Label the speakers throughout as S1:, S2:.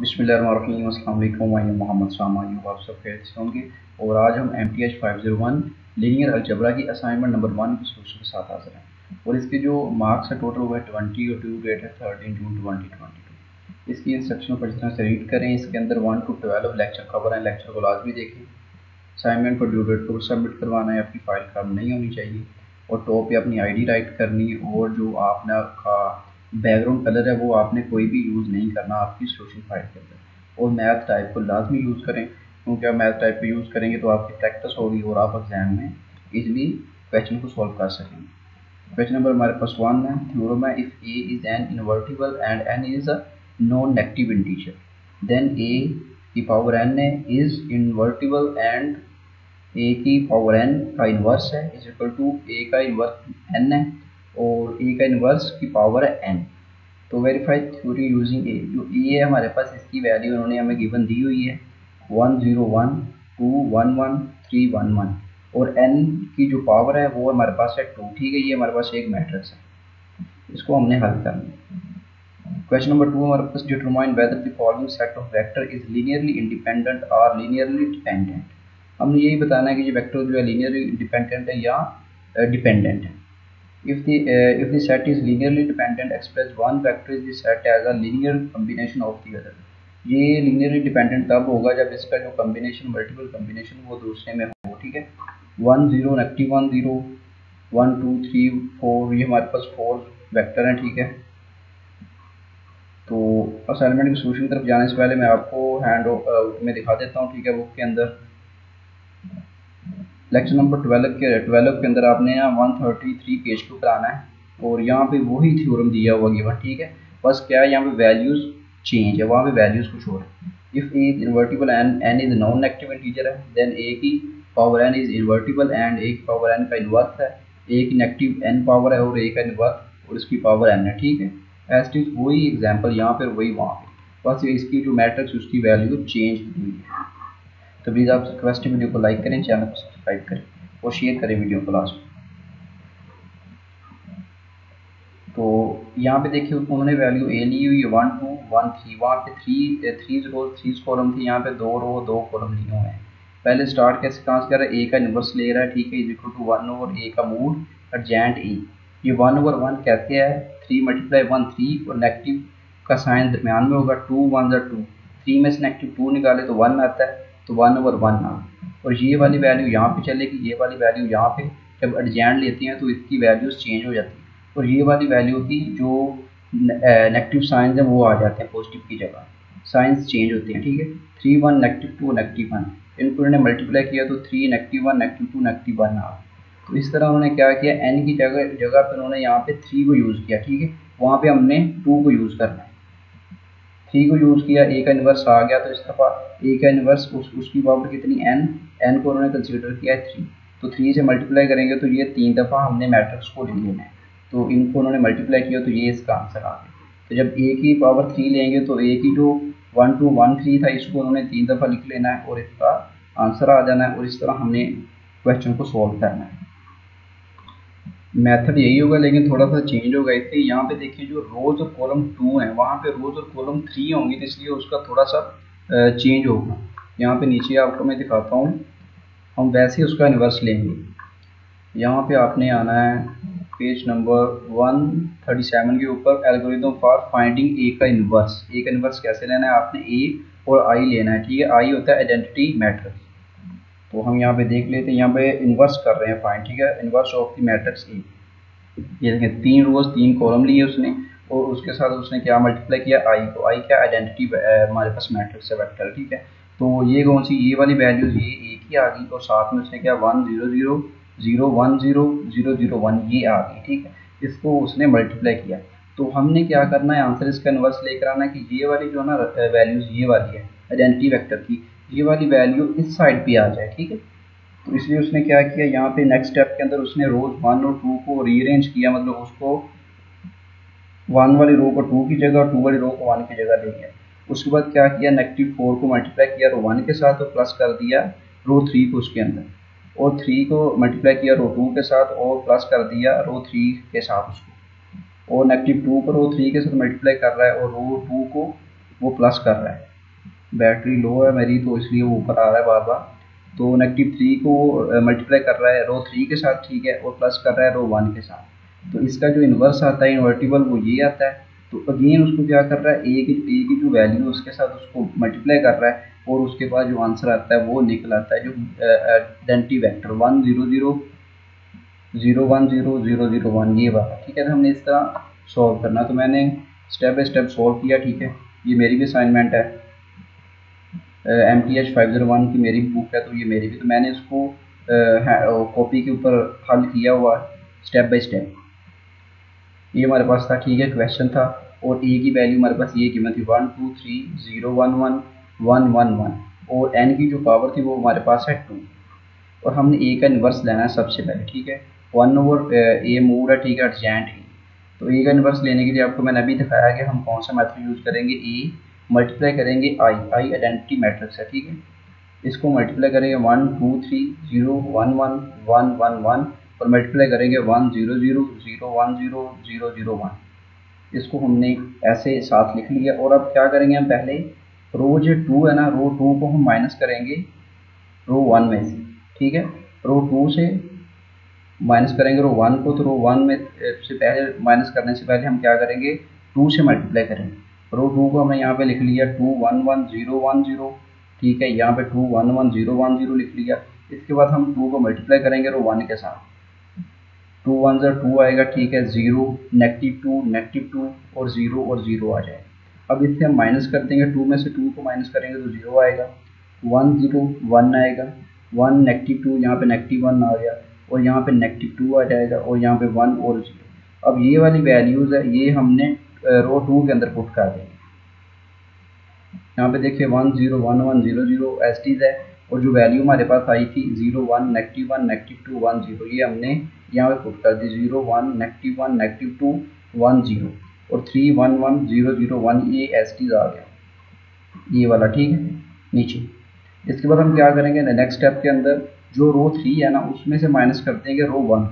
S1: बिस्मिल्लाहिर्रहमानिर्रहीम। मैं मोहम्मद सामा आप सब खैर से होंगे। और आज हम M T H five zero one linear algebra की असाइनमेंट नंबर वन की के साथ हाजिर हैं। और इसके जो मार्क्स है टोटल वो है ट्वेंटी और ड्यू डेट है thirteen June twenty twenty two इसकी इंस्ट्रक्शन को जिस तरह से रीड करें, इसके अंदर one two twelve lecture cover है लेक्चर को लाजमी देखें। असाइनमेंट को ड्यू डेट को सबमिट करवाना है, आपकी फ़ाइल खराब नहीं होनी चाहिए। और टॉप पे अपनी आई डी राइट करनी और जो आपने का बैकग्राउंड कलर है, वो आपने कोई भी यूज़ नहीं करना, आपकी सोशल फ़ाइल के अंदर। और मैथ टाइप को लाजमी यूज़ करें, क्योंकि आप मैथ टाइप को यूज़ करेंगे तो आपकी प्रैक्टिस होगी और आप एग्ज़ाम में इजली क्वेश्चन को सॉल्व कर सकेंगे। क्वेश्चन नंबर हमारे पास वन है थ्योरम है if A is an invertible and n is a non negative integer then A की पावर एन है इज़ इन्वर्टिबल एंड ए की पावर एन का इन्वर्स है इज़ इक्वल टू ए का इन्वर्स एन है, और ए का इन्वर्स की पावर है एन तो वेरीफाइड थ्योरी यूजिंग ए जो ए है हमारे पास, इसकी वैल्यू उन्होंने हमें गिवन दी हुई है one zero one two one one three one one और एन की जो पावर है, वो हमारे पास है टू ठीक है? ये हमारे पास एक मैट्रिक्स है। इसको हमने हल करना क्वेश्चन नंबर टू हमारे पास determine whether the following set of vector is linearly independent और लीनियरली डिपेंडेंट हमने यही बताना है कि ये वेक्टर जो है लीनियरली इंडिपेंडेंट है या डिपेंडेंट है। If the uh, if the set is linearly dependent express one vector is the set as a linear combination of the other ये linearly dependent तब होगा जब इसका जो combination multiple combination वो दूसरे में हो ठीक है one zero negative one zero one two three four ये हमारे पास फोर वेक्टर हैं ठीक है तो असाइनमेंट की सोल्यूशन की तरफ़ जाने से पहले मैं आपको हैंड में दिखा देता हूँ ठीक है बुक के अंदर लेक्चर नंबर ट्वेल्व के ट्वेल्व के अंदर आपने यहाँ वन थर्टी थ्री पेज को कराना है। और यहाँ पे वही थ्योरम दिया हुआ गिवन ठीक है? बस क्या है, यहाँ पे वैल्यूज़ चेंज है, वहाँ पे वैल्यूज़ कुछ और if A is invertible and n is non negative integer है देन ए की power n is invertible and A की पावर एन का इन्वर्स है। ए की नेगेटिव एन पावर है और ए का इन्वर्स और इसकी पावर एन है, ठीक है? एस टी वही एग्ज़ाम्पल यहाँ पर वही वहाँ पे। बस इसकी जो मैट्रिक्स उसकी वैल्यू चेंज हुई है। तो प्लीज़ आप रिक्वेस्ट वीडियो को लाइक करें चैनल को सब्सक्राइब करें और शेयर करें वीडियो को लास्ट तो यहाँ पे देखिए उन्होंने वैल्यू ए ली हुई है वन टू वन थ्री वहाँ पे three three row three column थी, यहाँ पे दो रो दो कॉलम लिए हुए हैं। पहले स्टार्ट कैसे कहाँ से कर रहा है? ए का इन्वर्स ले रहा है, ठीक है is equal to one over A का मूड अर्जेंट ई ये वन ओवर वन कहते हैं थ्री मल्टीप्लाई वन थ्री और नेगेटिव का साइन दरमियान में होगा टू वन ज़ा टू थ्री में से नेगेटिव टू निकाले तो वन आता है। तो वन ओवर वन आ और ये वाली वैल्यू यहाँ पे चलेगी, ये वाली वैल्यू यहाँ पे जब एडजेंट लेती हैं तो इसकी वैल्यूज़ चेंज हो जाती है। और ये वाली वैल्यू की जो नेगेटिव साइंस हैं वो आ जाते हैं पॉजिटिव की जगह। साइंस चेंज होते हैं, ठीक है? Three one negative two negative one इनको उन्होंने मल्टीप्लाई किया तो three negative one negative two negative one आ तो इस तरह उन्होंने क्या किया? एन की जगह जगह पर उन्होंने यहाँ पे थ्री को यूज़ किया, ठीक है? वहाँ पे हमने टू को यूज़ करना थ्री को यूज़ किया ए का इन्वर्स आ गया तो इस दफ़ा ए का इन्वर्स उस, उसकी पावर कितनी? एन एन को उन्होंने कंसिडर किया है थ्री तो थ्री से मल्टीप्लाई करेंगे तो ये तीन दफ़ा हमने मैट्रिक्स को ले लेना है। तो इनको उन्होंने मल्टीप्लाई किया तो ये इसका आंसर आ गया। तो जब ए की पावर थ्री लेंगे तो ए की जो वन टू वन थ्री था, इसको उन्होंने तीन दफ़ा लिख लेना है और इसका आंसर आ जाना है और इस तरह हमने क्वेश्चन को सॉल्व करना है। मेथड यही होगा, लेकिन थोड़ा सा चेंज होगा इसलिए यहाँ पे देखिए, जो रोज और कॉलम टू है, वहाँ पे रोज और कॉलम थ्री होंगी तो इसलिए उसका थोड़ा सा चेंज होगा। यहाँ पे नीचे आपको मैं दिखाता हूँ, हम वैसे ही उसका इन्वर्स लेंगे। यहाँ पे आपने आना है पेज नंबर 137 के ऊपर एल्गोरिदम फॉर फाइंडिंग ए का इन्वर्स ए का इन्वर्स कैसे लेना है? आपने ए और आई लेना है, ठीक है? आई होता है आइडेंटिटी मैट्रिक्स तो हम यहाँ पे देख लेते हैं, यहाँ पे इन्वर्स कर रहे हैं फाइन ठीक है? Inverse of the matrix A ये देखें, तीन रोज तीन कॉलम लिए उसने, और उसके साथ उसने क्या मल्टीप्लाई किया? आई को। आई क्या? आइडेंटिटी हमारे पास मैट्रिक्स है वेक्टर ठीक है? तो ये कौन सी ये वाली वैल्यूज़ ये एक ही आ गई, और साथ में उसने क्या? One zero zero zero one zero zero zero one ये आ गई, ठीक है? इसको उसने मल्टीप्लाई किया। तो हमने क्या करना है? आंसर इसका इन्वर्स लेकर आना है कि ये वाली जो है ना वैल्यूज़ ये वाली है आइडेंटिटी वेक्टर की। ये वाली वैल्यू इस साइड पे आ जाए, ठीक है? तो इसलिए उसने क्या किया, यहाँ पे नेक्स्ट स्टेप के अंदर उसने रोज वन और टू को रीअरेंज किया मतलब उसको वन वाली रो को टू की जगह और टू वाली रो को वन की जगह ले गया उसके बाद क्या किया नेगेटिव फोर को मल्टीप्लाई किया रो वन के साथ और प्लस कर दिया रो थ्री को उसके अंदर। और थ्री को मल्टीप्लाई किया रो टू के साथ और प्लस कर दिया रो थ्री के साथ उसको। और नेगेटिव टू को रो थ्री के साथ मल्टीप्लाई कर रहा है और रो टू को वो प्लस कर रहा है। बैटरी लो है मेरी तो इसलिए वो ऊपर आ रहा है बार बार तो नेगेटिव थ्री को मल्टीप्लाई कर रहा है। रो थ्री के साथ ठीक है और प्लस कर रहा है रो वन के साथ। तो इसका जो इन्वर्स आता है इन्वर्टिबल वो ये आता है। तो अगेन उसको क्या कर रहा है? ए की ए की जो वैल्यू उसके साथ उसको मल्टीप्लाई कर रहा है और उसके बाद जो आंसर आता है, वो निकल आता है जो identity vector one zero zero zero one zero zero zero one ये वाला। ठीक है तो हमने इस तरह सॉल्व करना। तो मैंने स्टेप बाई स्टेप सॉल्व किया, ठीक है। ये मेरी भी असाइनमेंट है। M T H five zero one की मेरी बुक है तो ये मेरी भी तो मैंने इसको कॉपी के ऊपर हल किया हुआ स्टेप बाय स्टेप ये हमारे पास था, ठीक है क्वेश्चन था, और ए की वैल्यू हमारे पास ये कीमत थी one two three zero one one one one one और एन की जो पावर थी, वो हमारे पास है टू और हमने ए का इन्वर्स लेना है सबसे पहले, ठीक है? वन ओवर ए मूड है, ठीक है अर्जेंट ई तो ए का इन्वर्स लेने के लिए आपको मैंने अभी दिखाया कि हम कौन सा मेथड यूज़ करेंगे ए मल्टीप्लाई करेंगे आई आई आइडेंटिटी मैट्रिक्स है, ठीक है? इसको मल्टीप्लाई करेंगे one two three zero one one one one one और मल्टीप्लाई करेंगे one zero zero zero one zero zero zero one इसको हमने ऐसे साथ लिख लिया। और अब क्या करेंगे हम पहले? रो जो टू है ना, रो टू को हम माइनस करेंगे रो वन में से, ठीक है? रो टू से माइनस करेंगे रो वन को तो रो वन में से पहले माइनस करने से पहले हम क्या करेंगे? टू से मल्टीप्लाई करेंगे। रो टू को हमने यहाँ पे लिख लिया two one one zero one zero ठीक है, यहाँ पे two one one zero one zero लिख लिया। इसके बाद हम टू को मल्टीप्लाई करेंगे रो वन के साथ। टू वन ज़र टू आएगा, ठीक है zero negative two negative two और ज़ीरो और ज़ीरो आ जाए अब इससे हम माइनस कर देंगे टू में से टू को माइनस करेंगे तो ज़ीरो आएगा। वन ज़ीरो वन आएगा वन नेगेटिव टू यहाँ पे नेगेटिव वन आ गया, और यहाँ पे नेगेटिव टू आ जाएगा, और यहाँ पे वन और ज़ीरो अब ये वाली वैल्यूज़ है, ये हमने रो टू के अंदर पुट कर देंगे। यहाँ पे देखिए one zero one one zero zero S Ts है, और जो वैल्यू हमारे पास आई थी zero one negative one negative two one zero ये हमने यहाँ पे पुट कर दी zero one negative one negative two one zero और three one one zero zero one ये एस टीज आ गया। ये वाला ठीक है, नीचे। इसके बाद हम क्या करेंगे नेक्स्ट स्टेप के अंदर, जो रो थ्री है ना, उसमें से माइनस कर देंगे रो वन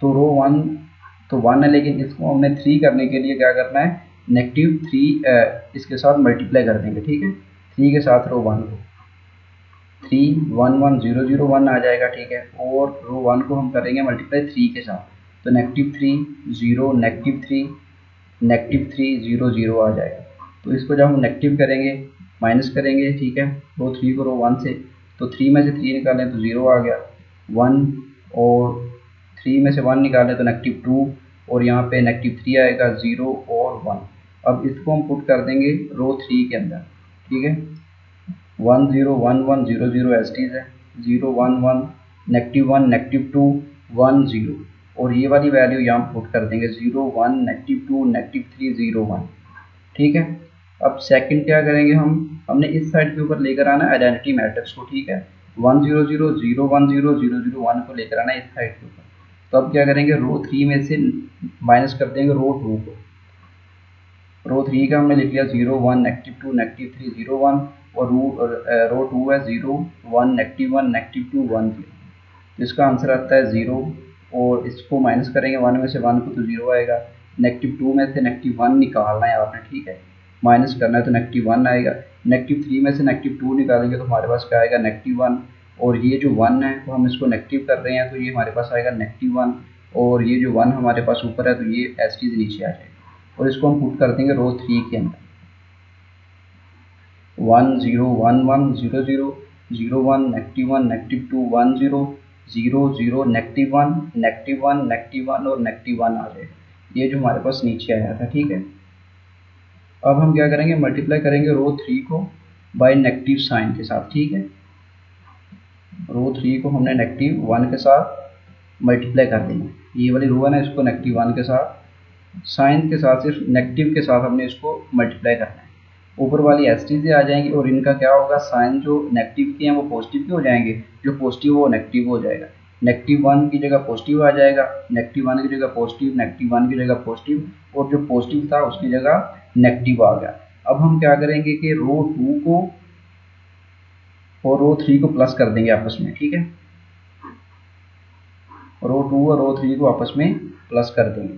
S1: तो रो वन तो वन है, लेकिन इसको हमने थ्री करने के लिए क्या करना है? नेगेटिव थ्री इसके साथ मल्टीप्लाई कर देंगे, ठीक है? थ्री के साथ रो वन को। Three one one zero zero one आ जाएगा, ठीक है? और रो वन को हम करेंगे मल्टीप्लाई थ्री के साथ। तो negative three zero negative three negative three zero zero आ जाएगा। तो इसको जब हम नेगेटिव करेंगे माइनस करेंगे, ठीक है? रो थ्री को रो वन से। तो थ्री में से थ्री निकालें तो ज़ीरो आ गया। वन और थ्री में से वन निकालें तो नेगेटिव टू और यहाँ पे नेगेटिव थ्री आएगा ज़ीरो और वन अब इसको हम पुट कर देंगे रो थ्री के अंदर, ठीक है? One zero one one zero zero S Ts है। Zero one one negative one negative two one zero और ये वाली वैल्यू यहाँ पुट कर देंगे। Zero one negative two negative three zero one ठीक है? अब सेकंड क्या करेंगे हम? हमने इस साइड के ऊपर लेकर आना आइडेंटिटी मैट्रिक्स को, ठीक है? One zero zero zero one zero zero zero one को लेकर आना इस साइड के तो अब क्या करेंगे? रो थ्री में से माइनस कर देंगे रो टू को। रो थ्री का हमने लिख लिया zero one negative two negative three zero one और रो रो टू है zero one negative one negative two one zero तो इसका आंसर आता है ज़ीरो और इसको माइनस करेंगे वन में से वन को तो ज़ीरो आएगा। नेगेटिव टू में से नेगेटिव वन निकालना है आपने ठीक है? माइनस करना है तो नेगेटिव वन आएगा। नेगेटिव थ्री में से नेगेटिव टू निकालेंगे तो हमारे पास क्या आएगा? नेगेटिव वन और ये जो वन है तो हम इसको नेगेटिव कर रहे हैं तो ये हमारे पास आएगा नेगेटिव वन और ये जो वन हमारे पास ऊपर है तो ये एस टी नीचे आ जाएगा। और इसको हम पुट कर देंगे रो थ्री के अंदर। One zero one one zero zero zero one negative one negative two one zero zero zero negative one negative one negative one और नेगेटिव वन आ जाएगा। ये जो हमारे पास नीचे आया था, ठीक है? अब हम क्या करेंगे? मल्टीप्लाई करेंगे रो थ्री को बाय नेगेटिव साइन के साथ, ठीक है? रो थ्री को हमने नेगेटिव वन के साथ मल्टीप्लाई कर देंगे ये वाली रो है ना, इसको नेगेटिव वन के साथ साइन के साथ, सिर्फ़ नेगेटिव के साथ हमने इसको मल्टीप्लाई करना है। ऊपर वाली एस टी से आ जाएँगी और इनका क्या होगा साइन जो नेगेटिव के हैं वो पॉजिटिव के हो जाएँगे। जो पॉजिटिव वो नेगेटिव हो जाएगा। नेगेटिव वन की जगह पॉजिटिव आ जाएगा नेगेटिव वन की जगह पॉजिटिव नेगेटिव वन की जगह पॉजिटिव और जो पॉजिटिव था उसकी जगह नेगेटिव आ गया। अब हम क्या करेंगे कि रो टू को और रो थ्री को प्लस कर देंगे आपस में, ठीक है? रो टू और रो थ्री को आपस में प्लस कर देंगे।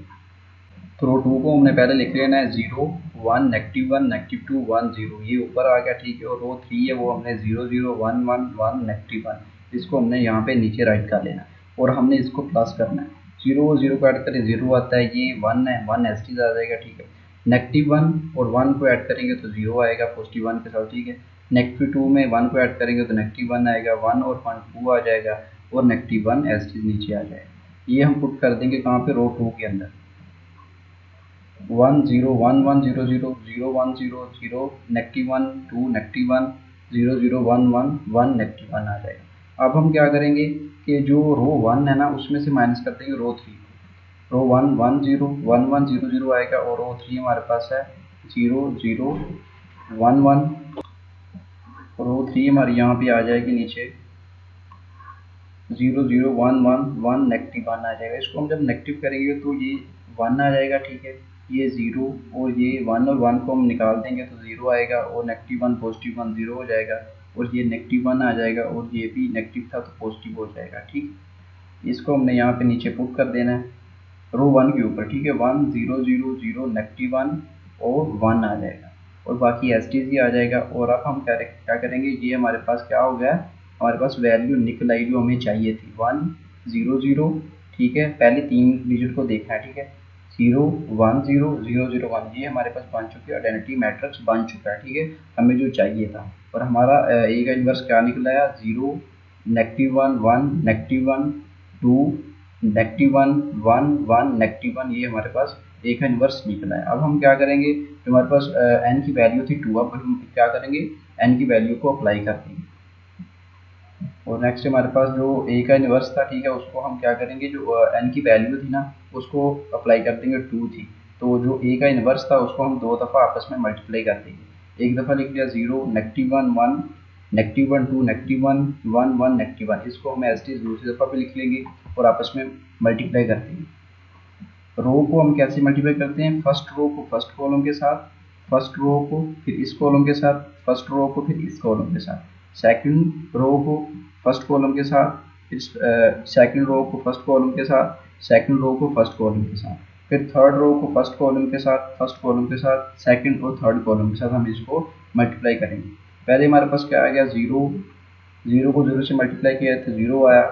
S1: तो रो टू को हमने पहले लिख लेना है zero one negative one negative two one zero ये ऊपर आ गया, ठीक है? और रो थ्री है, वो हमने zero zero one one one negative one इसको हमने यहाँ पे नीचे राइट कर लेना और हमने इसको प्लस करना है। ज़ीरो ज़ीरो को ऐड करें ज़ीरो आता है, ये वन है वन एस टी आ जाएगा ठीक है? नेगेटिव वन और वन को ऐड करेंगे तो ज़ीरो आएगा पॉजिटिव वन के साथ, ठीक है? नेगेटिव टू में वन को ऐड करेंगे तो नेगेटिव वन आएगा वन और वन टू आ जाएगा और नेगेटिव वन एस टी नीचे आ जाएगा। ये हम पुट कर देंगे कहाँ पे? रो टू के अंदर। One zero one one zero zero zero one zero zero negative one two negative one zero zero one one one negative one आ जाएगा। अब हम क्या करेंगे कि जो रो वन है ना, उसमें से माइनस कर देंगे row three row one one zero one one zero zero आएगा और रो थ्री हमारे पास है zero zero one one row three हमारी यहाँ पे आ जाएगी नीचे। Zero zero one one one negative one आ जाएगा। इसको हम जब नेगेटिव करेंगे तो ये वन आ जाएगा, ठीक है? ये ज़ीरो और ये वन और वन को हम निकाल देंगे तो ज़ीरो आएगा और negative one positive one zero हो जाएगा। और ये नेगेटिव वन आ जाएगा और ये भी नेगेटिव था तो पॉजिटिव हो जाएगा, ठीक? इसको हमने यहाँ पे नीचे पुट कर देना है। रो वन के ऊपर, ठीक है? One zero zero zero negative one और वन आ जाएगा। और बाकी एस टी आ जाएगा। और अब हम क्या क्या करेंगे? ये हमारे पास क्या हो गया? हमारे पास वैल्यू निकल आई जो हमें चाहिए थी। वन ज़ीरो ज़ीरो ठीक है? पहले तीन डिजिट को देखना है, ठीक है? Zero one zero zero zero one ये हमारे पास बन चुकी है। आइडेंटिटी मैट्रिक्स बन चुका है, ठीक है? हमें जो चाहिए था। और हमारा ए का इन्वर्स क्या निकला है? Zero negative one one negative one two negative one one one negative one ये हमारे पास ए का इन्वर्स निकला है। अब हम क्या करेंगे? हमारे पास एन की वैल्यू थी टू अब हम क्या करेंगे? एन की वैल्यू को अप्लाई कर देंगे और नेक्स्ट हमारे पास जो ए का इन्वर्स था, ठीक है, उसको हम क्या करेंगे? जो एन की वैल्यू थी ना, उसको अप्लाई कर देंगे टू थी। तो जो ए का इन्वर्स था, उसको हम दो दफ़ा आपस में मल्टीप्लाई कर देंगे। एक दफ़ा लिख लिया zero negative one one negative one two negative one one one negative one इसको हम एस टी दूसरी दफ़ा भी लिख लेंगे और आपस में मल्टीप्लाई कर देंगे। रो को हम कैसे मल्टीप्लाई करते हैं? फ़र्स्ट रो को फ़र्स्ट कॉलम के साथ फ़र्स्ट रो को फिर इस कॉलम के साथ फ़र्स्ट रो को फिर इस कॉलम के साथ। सेकंड रो को फ़र्स्ट कॉलम के साथ, इस सेकंड रो को फ़र्स्ट कॉलम के साथ सेकंड रो को फ़र्स्ट कॉलम के साथ। फिर थर्ड रो को फ़र्स्ट कॉलम के साथ फ़र्स्ट कॉलम के साथ सेकंड और थर्ड कॉलम के साथ हम इसको मल्टीप्लाई करेंगे। पहले हमारे पास क्या आ गया? ज़ीरो ज़ीरो को ज़ीरो से मल्टीप्लाई किया तो ज़ीरो आया।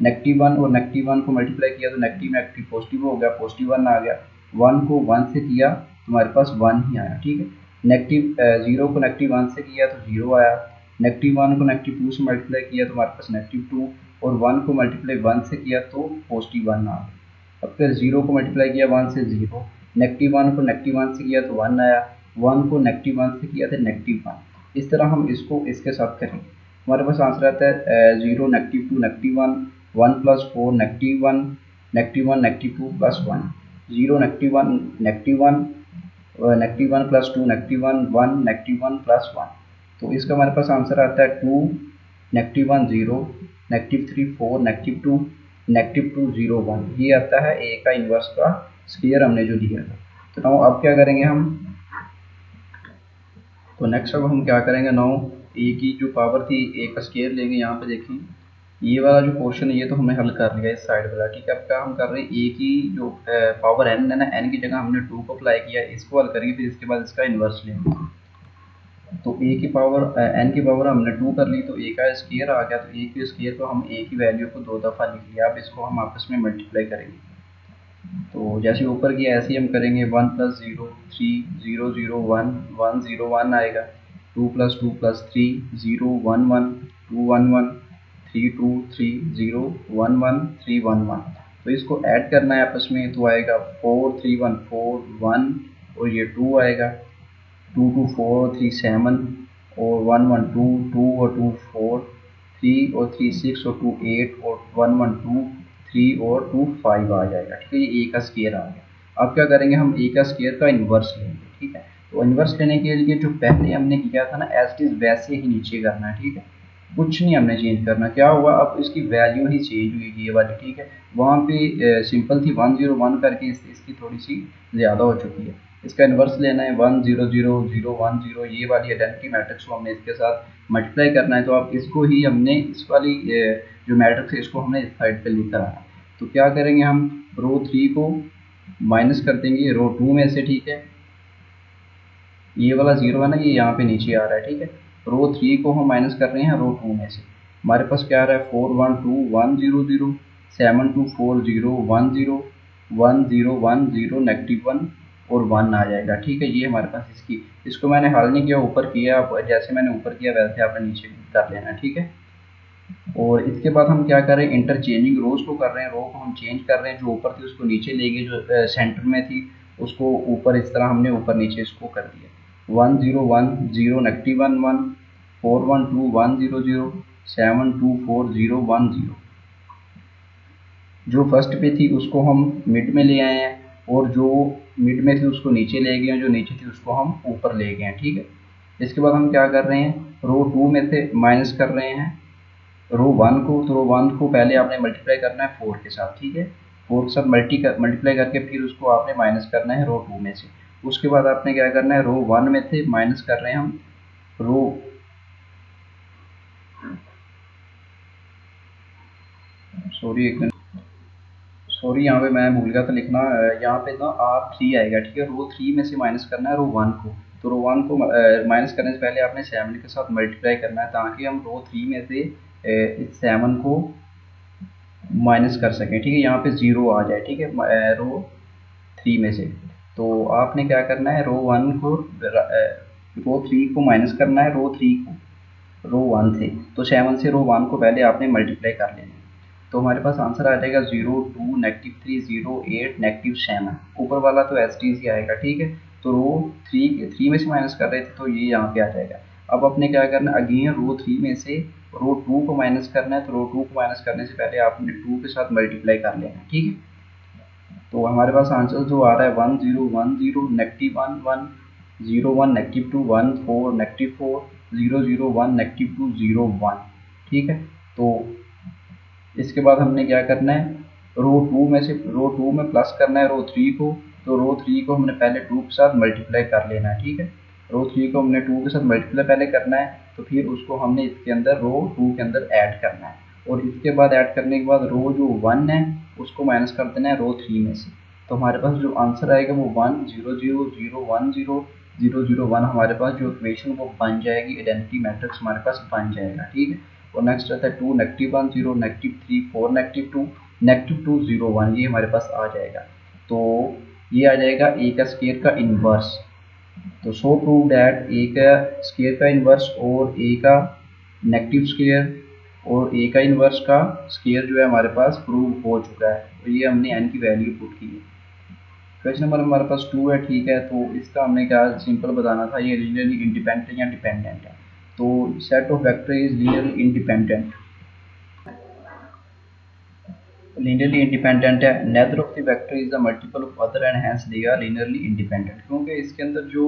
S1: नेगेटिव वन और नेगेटिव वन को मल्टीप्लाई किया तो नेगेटिव नेगेटिव पॉजिटिव हो गया पॉजिटिव वन आ गया। वन को वन से किया तो हमारे पास वन ही आया, ठीक है? नेगेटिव ज़ीरो को नेगेटिव वन से किया तो ज़ीरो आया। नेगेटिव वन को नेगेटिव टू से मल्टीप्लाई किया तो हमारे पास नेगेटिव टू और वन को मल्टीप्लाई वन से किया तो पॉजिटिव वन आ गया। अब फिर ज़ीरो को मल्टीप्लाई किया वन से ज़ीरो नेगेटिव वन को नेगेटिव वन से किया तो वन आया वन को नेगेटिव वन से किया तो नेगेटिव वन इस तरह हम इसको, इसके साथ करेंगे। हमारे पास आंसर आता है zero negative two negative one one plus four negative one negative one negative two plus one zero negative one negative one negative one plus two negative one one negative one plus one तो इसका हमारे पास answer आता है two negative one zero negative three four negative two negative two zero one ये आता है ए का इन्वर्स का स्क्वेयर हमने जो दिया था। तो नाउ अब क्या करेंगे हम? तो नेक्स्ट अब हम क्या करेंगे? नाउ ए की जो पावर थी ए का स्केयर लेंगे, यहाँ पे देखें। ये वाला जो पोर्शन है, ये तो हमने हल कर लिया इस साइड वाला, ठीक है? अब क्या हम कर रहे हैं? ए की जो पावर एन है ना एन की जगह हमने टू को अप्लाई किया, इसको हल करेंगे, फिर इसके बाद इसका इन्वर्स लेंगे। तो ए की पावर एन की पावर हमने टू कर ली तो ए का स्केयर आ गया तो ए के स्केयर को हम ए की वैल्यू को दो दफ़ा लिख लिया, अब इसको हम आपस में मल्टीप्लाई करेंगे। तो जैसे ऊपर की ऐसे ही हम करेंगे one plus zero three zero zero one one zero one आएगा। Two plus two plus three zero one one two one one three two three zero one one three one one तो इसको ऐड करना है आपस में तो आएगा four three one four one और ये टू आएगा। Two two four three seven और वन वन टू टू और टू फोर थ्री और थ्री सिक्स और टू एट और वन वन टू थ्री और टू फाइव आ जाएगा। ठीक है, ये ए का स्केयर आ गया। अब क्या करेंगे हम? ए का स्केयर का इन्वर्स लेंगे, ठीक है? तो इन्वर्स लेने के लिए जो पहले हमने किया था ना एस इट वैसे ही नीचे करना है, ठीक है? कुछ नहीं हमने चेंज करना। क्या हुआ? अब इसकी वैल्यू ही चेंज हुई ये वाली ठीक है? वहाँ पे सिंपल थी वन ज़ीरो वन करके इस, इसकी थोड़ी सी ज़्यादा हो चुकी है। इसका इन्वर्स लेना है one zero zero zero one zero ये वाली आइडेंटिटी मैट्रिक्स को हमने इसके साथ मल्टीप्लाई करना है। तो अब इसको ही हमने इस वाली जो मैट्रिक्स है इसको हमने इस साइड पे लिखा है। तो क्या करेंगे हम? रो थ्री को माइनस कर देंगे रो टू में से ठीक है? ये वाला ज़ीरो है ना ये यहाँ पे नीचे आ रहा है ठीक है? रो थ्री को हम माइनस कर रहे हैं रो टू में से। हमारे पास क्या आ रहा है? Four one two one zero zero seven two four zero one zero one zero one zero negative one और वन आ जाएगा। ठीक है, ये हमारे पास इसकी, इसको मैंने हल नहीं किया, ऊपर किया जैसे मैंने ऊपर किया, वैसे आपने नीचे कर लेना, ठीक है? और इसके बाद हम क्या कर रहे हैं? इंटरचेंजिंग रोज को कर रहे हैं। रो को हम चेंज कर रहे हैं, जो ऊपर थी उसको नीचे ले गए, जो सेंटर में थी, उसको ऊपर इस तरह हमने ऊपर नीचे इसको कर दिया। One zero one zero negative one one four one two one zero zero, seven two four zero one zero. जो फ़र्स्ट पे थी, उसको हम मिड में ले आए हैं और जो मिड में थी, उसको नीचे ले गए हैं, जो नीचे थी, उसको हम ऊपर ले गए हैं, ठीक है? इसके बाद हम क्या कर रहे हैं? रो टू में से माइनस कर रहे हैं। रो वन को तो रो वन को पहले आपने मल्टीप्लाई करना है फोर के साथ, ठीक है? फोर के साथ मल्टी कर, मल्टीप्लाई करके फिर उसको आपने माइनस करना है रो टू में से। उसके बाद आपने क्या करना है? रो वन में से माइनस कर रहे हैं हम। रो सॉरी एक सॉरी यहाँ पे मैं भूल गया था लिखना। यहाँ पे ना आर थ्री आएगा, ठीक है? रो थ्री में से माइनस करना है रो वन को। तो रो वन को माइनस करने से पहले आपने सेवन के साथ मल्टीप्लाई करना है, ताकि हम रो थ्री में से इस सेवन को माइनस कर सकें, ठीक है? यहाँ पे ज़ीरो आ जाए, ठीक है? रो थ्री में से। तो आपने क्या करना है? रो वन को, रो थ्री को माइनस करना है रो थ्री को रो वन से। तो सेवन से रो वन को पहले आपने मल्टीप्लाई कर लेना तो हमारे पास आंसर आ जाएगा zero two negative three zero eight negative seven ऊपर वाला तो एस टी ही आएगा, ठीक है? तो रो थ्री थ्री में से माइनस कर रहे थे तो ये यहाँ पे आ जाएगा. अब अपने क्या करना अगेन रो थ्री में से रो टू को माइनस करना है तो रो टू को माइनस करने से पहले आपने टू के साथ मल्टीप्लाई कर लेना, ठीक है? तो हमारे पास आंसर जो आ रहा है one zero one zero negative one one zero one negative two one four negative four zero zero one negative two zero one ठीक है? तो इसके बाद हमने क्या करना है? रो टू में से रो टू में प्लस करना है रो थ्री को। तो रो थ्री को हमने पहले टू के साथ मल्टीप्लाई कर लेना है, ठीक है? रो थ्री को हमने टू के साथ मल्टीप्लाई पहले करना है तो फिर उसको हमने इसके अंदर रो टू के अंदर ऐड करना है। और इसके बाद ऐड करने के बाद रो जो वन है, उसको माइनस कर देना है रो थ्री में से। तो हमारे पास जो आंसर आएगा वो one zero zero zero one zero zero zero one हमारे पास जो इक्वेशन वो बन जाएगी आइडेंटिटी मैट्रिक्स हमारे पास बन जाएगा, ठीक है? और नेक्स्ट रहता है two negative one zero negative three four negative two negative two zero one ये हमारे पास आ जाएगा। तो ये आ जाएगा ए का स्केयर का इन्वर्स तो सो प्रूव डैट ए का स्केयर का इन्वर्स और ए का नेगेटिव स्केयर और ए का इन्वर्स का स्केयर जो है हमारे पास प्रूव हो चुका है। तो ये हमने एन की वैल्यू पुट की है। क्वेश्चन नंबर हमारे पास टू है, ठीक है? तो इसका हमने क्या सिंपल बताना था? ये लीनियरली इंडिपेंडेंट या डिपेंडेंट है। तो set of vector is linearly independent linearly independent है. Neither of the vector is a multiple of other and hence they are linearly independent. क्योंकि इसके अंदर जो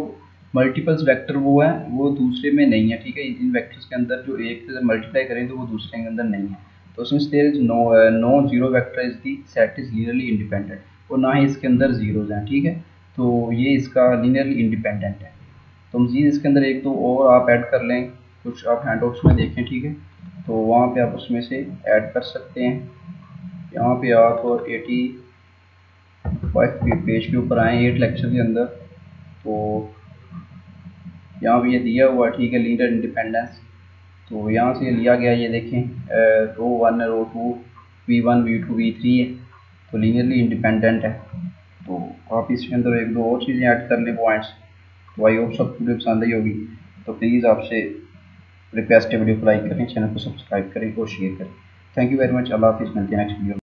S1: मल्टीपल्स वेक्टर वो है, वो दूसरे में नहीं है, ठीक है? इन वेक्टर्स के अंदर जो एक से मल्टीप्लाई करें तो वो दूसरे के अंदर नहीं है। तो उसमें there is no no zero vector is the set is linearly independent और ना ही इसके अंदर जीरोज हैं, ठीक है? तो ये इसका लीनियरली इंडिपेंडेंट है। तो मजीद इसके अंदर एक दो और आप ऐड कर लें। कुछ आप हैंड में देखें, ठीक है? तो वहाँ पे आप उसमें से ऐड कर सकते हैं। यहाँ पे आप एटी फाइव पेज के ऊपर आए एट लेक्चर के अंदर। तो यहाँ पे ये दिया हुआ ठीक है लीडर इंडिपेंडेंस तो यहाँ से लिया गया, ये देखें row one row two V one V two V three है। तो लीनियरली इंडिपेंडेंट है। तो आप इसके अंदर एक दो और चीज़ें ऐड कर लें पॉइंट्स तो आई होप सब वीडियो पसंद आई होगी। तो प्लीज़ आपसे रिक्वेस्ट है वीडियो को लाइक करें चैनल को सब्सक्राइब करें और शेयर करें थैंक यू वेरी मच अल्लाह हाफिज़ मिलते हैं नेक्स्ट वीडियो